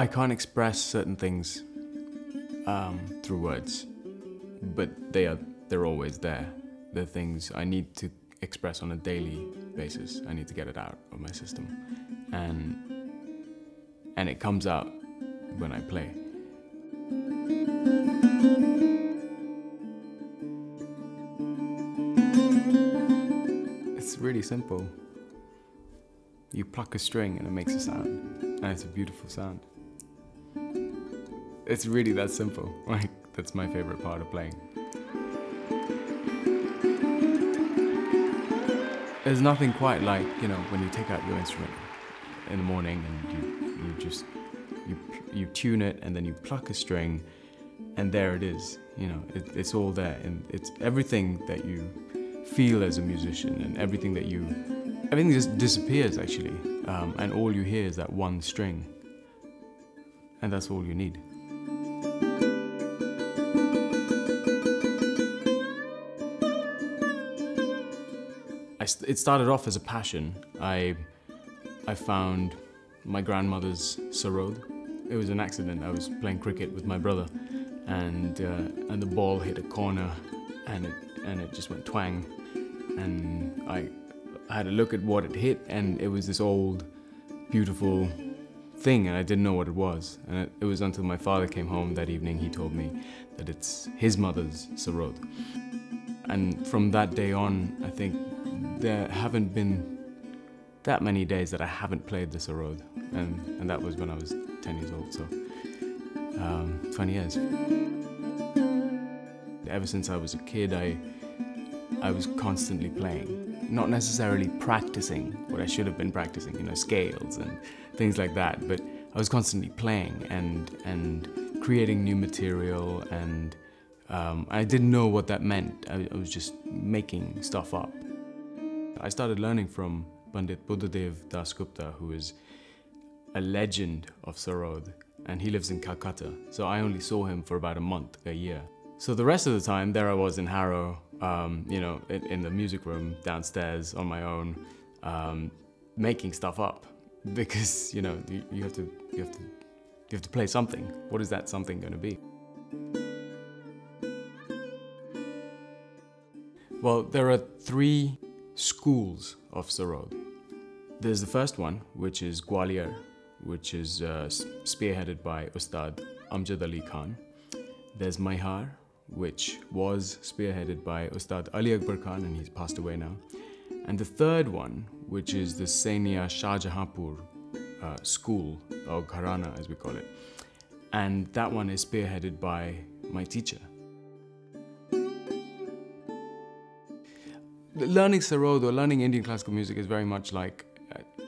I can't express certain things um, through words, but they are they're always there. They're things I need to express on a daily basis. I need to get it out of my system, and and it comes out when I play. It's really simple. You pluck a string and it makes a sound, and it's a beautiful sound. It's really that simple. Like, that's my favorite part of playing. There's nothing quite like, you know, when you take out your instrument in the morning and you, you just, you, you tune it and then you pluck a string and there it is. You know, it, it's all there and it's everything that you feel as a musician and everything that you, everything just disappears actually. Um, and all you hear is that one string. And that's all you need. It started off as a passion. I, I found my grandmother's sarod. It was an accident. I was playing cricket with my brother, and uh, and the ball hit a corner, and it and it just went twang, and I, I had a look at what it hit, and it was this old, beautiful thing, and I didn't know what it was. And it, it was until my father came home that evening he told me that it's his mother's sarod. And from that day on, I think there haven't been that many days that I haven't played the sarod, and and that was when I was 10 years old. So um, 20 years. Ever since I was a kid, I I was constantly playing, not necessarily practicing what I should have been practicing, you know, scales and things like that. But I was constantly playing and and creating new material, and um, I didn't know what that meant. I, I was just making stuff up. I started learning from Pandit Buddhadev Dasgupta, who is a legend of Sarod, and he lives in Calcutta. So I only saw him for about a month, a year. So the rest of the time, there I was in Harrow, um, you know, in, in, the music room downstairs on my own, um, making stuff up, because you know you, you have to you have to you have to play something. What is that something going to be? Well, there are three schools of Sarod. There's the first one, which is Gwalior, which is uh, spearheaded by Ustad Amjad Ali Khan. There's Maihar, which was spearheaded by Ustad Ali Akbar Khan, and he's passed away now. And the third one, which is the Sainia Shahjahanpur uh, school, or Gharana as we call it. And that one is spearheaded by my teacher, learning sarod or learning Indian classical music is very much like,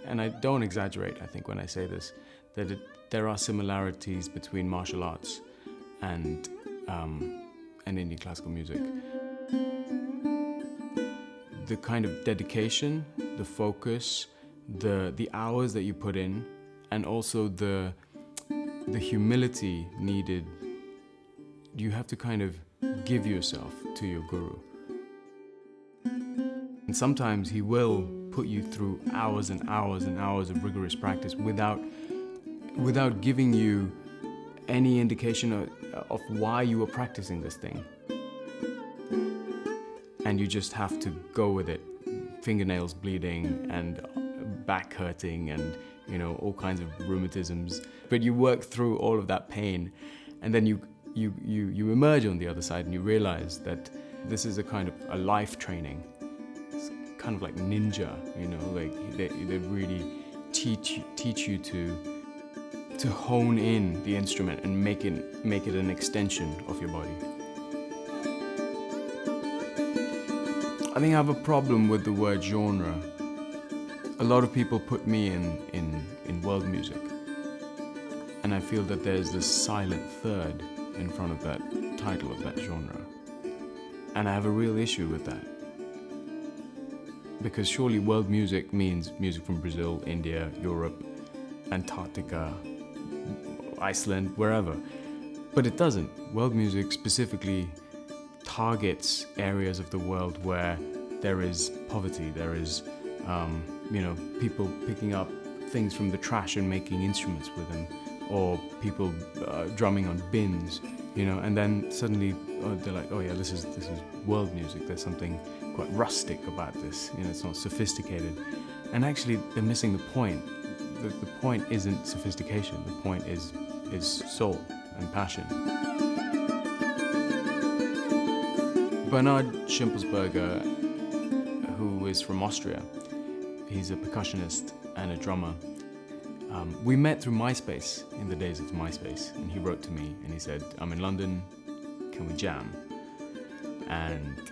and I don't exaggerate, I think, when I say this, that it, there are similarities between martial arts and, um, and Indian classical music. The kind of dedication, the focus, the, the hours that you put in, and also the, the humility needed, you have to kind of give yourself to your guru. And sometimes he will put you through hours and hours and hours of rigorous practice without, without giving you any indication of, of why you are practicing this thing. And you just have to go with it, fingernails bleeding and uh, back hurting and you know all kinds of rheumatisms. But you work through all of that pain, and then you you you you emerge on the other side and you realize that this is a kind of a life training kind of like ninja, you know, like they, they really teach teach you to to hone in the instrument and make it make it an extension of your body. I think I have a problem with the word genre. A lot of people put me in, in, in world music. And I feel that there's this silent third in front of that title of that genre. And I have a real issue with that because surely world music means music from Brazil, India, Europe, Antarctica, Iceland, wherever. But it doesn't. World music specifically targets areas of the world where there is poverty, there is, um, you know, people picking up things from the trash and making instruments with them, or people uh, drumming on bins, you know, and then suddenly oh, they're like, oh yeah, this is this is world music. There's something quite rustic about this. You know, it's not sophisticated, and actually they're missing the point. The, the point isn't sophistication. The point is is soul and passion. Bernard Schimpelsberger, who is from Austria, he's a percussionist and a drummer. Um, we met through MySpace in the days of MySpace, and he wrote to me and he said, "I'm in London. Can we jam?" And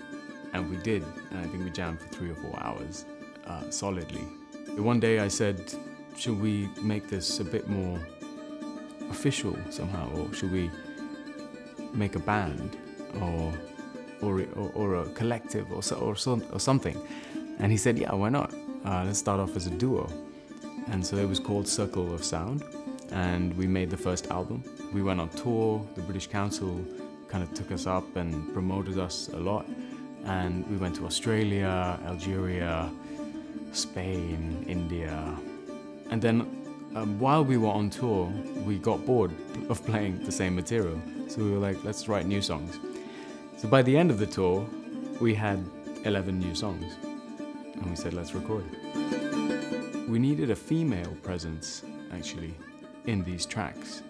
and we did, and I think we jammed for three or four hours uh, solidly. One day I said, "Should we make this a bit more official somehow, or should we make a band, or or or, or a collective, or so, or, so, or something?" And he said, "Yeah, why not? Uh, let's start off as a duo." And so it was called Circle of Sound, and we made the first album. We went on tour, the British Council kind of took us up and promoted us a lot. And we went to Australia, Algeria, Spain, India. And then um, while we were on tour, we got bored of playing the same material. So we were like, let's write new songs. So by the end of the tour, we had 11 new songs. And we said, let's record we needed a female presence, actually, in these tracks.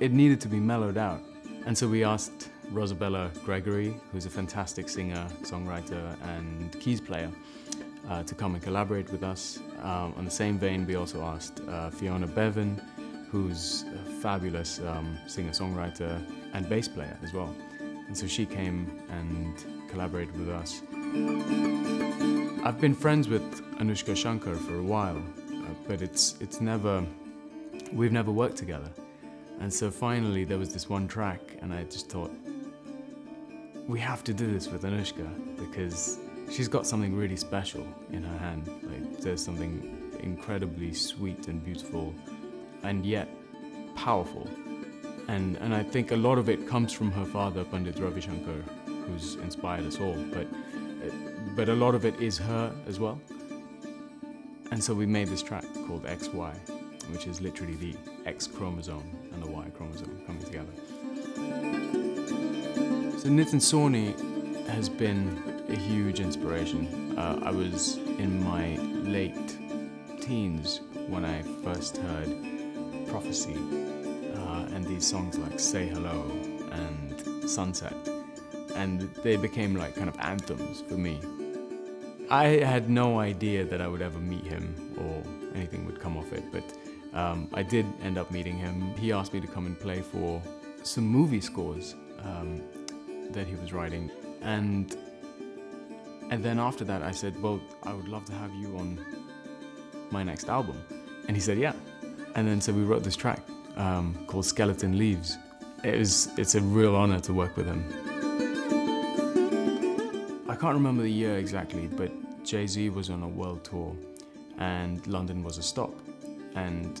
It needed to be mellowed out. And so we asked Rosabella Gregory, who's a fantastic singer, songwriter, and keys player, uh, to come and collaborate with us. Um, on the same vein, we also asked uh, Fiona Bevan, who's a fabulous um, singer songwriter and bass player as well. And so she came and collaborated with us. I've been friends with Anoushka Shankar for a while, but it's it's never we've never worked together. And so finally there was this one track and I just thought we have to do this with Anoushka because she's got something really special in her hand. Like there's something incredibly sweet and beautiful and yet powerful. And and I think a lot of it comes from her father Pandit Ravi Shankar who's inspired us all, but but a lot of it is her as well. And so we made this track called XY, which is literally the X chromosome and the Y chromosome coming together. So Nitin Sawhney has been a huge inspiration. Uh, I was in my late teens when I first heard Prophecy uh, and these songs like Say Hello and Sunset. And they became like kind of anthems for me I had no idea that I would ever meet him or anything would come of it, but um, I did end up meeting him. He asked me to come and play for some movie scores um, that he was writing, and and then after that I said, well, I would love to have you on my next album, and he said, yeah, and then so we wrote this track um, called Skeleton Leaves. It was it's a real honor to work with him. I can't remember the year exactly, but Jay Z was on a world tour, and London was a stop, and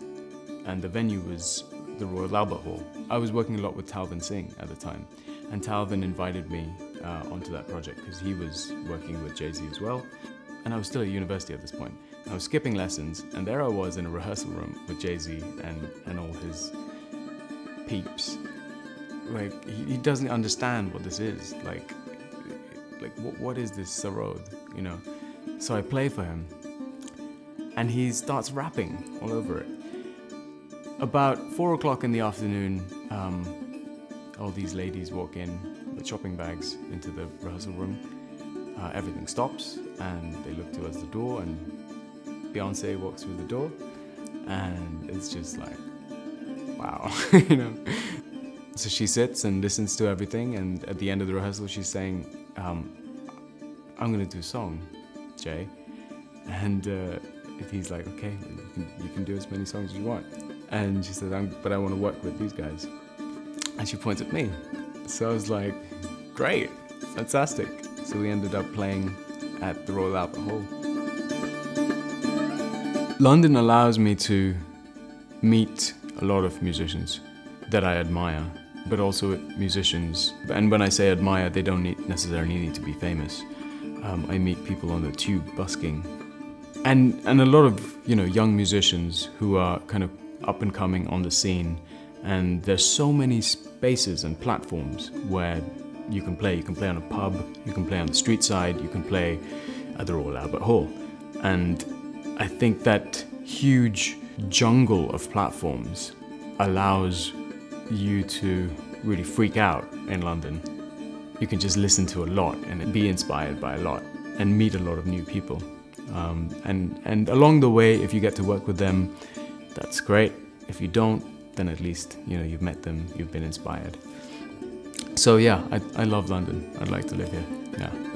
and the venue was the Royal Albert Hall. I was working a lot with Talvin Singh at the time, and Talvin invited me uh, onto that project because he was working with Jay Z as well, and I was still at university at this point. I was skipping lessons, and there I was in a rehearsal room with Jay Z and and all his peeps. Like he, he doesn't understand what this is. Like like what, what is this sarod you know so i play for him and he starts rapping all over it about four o'clock in the afternoon um, all these ladies walk in with shopping bags into the rehearsal room uh, everything stops and they look towards the door and beyonce walks through the door and it's just like wow you know so she sits and listens to everything and at the end of the rehearsal she's saying um, I'm gonna do a song, Jay. And uh, he's like, okay, you can, you can, do as many songs as you want. And she says, but I want to work with these guys. And she points at me. So I was like, great, fantastic. So we ended up playing at the Royal Albert Hall. London allows me to meet a lot of musicians that I admire but also musicians. And when I say admire, they don't need, necessarily need to be famous. Um, I meet people on the tube busking, and and a lot of you know young musicians who are kind of up and coming on the scene, And there's so many spaces and platforms where you can play. You can play on a pub, you can play on the street side, you can play at the Royal Albert Hall. And I think that huge jungle of platforms allows you to really freak out in London. You can just listen to a lot and be inspired by a lot and meet a lot of new people. Um, and, and along the way, if you get to work with them, that's great. If you don't, then at least you know you've met them, you've been inspired. So yeah, I, I love London. I'd like to live here. Yeah.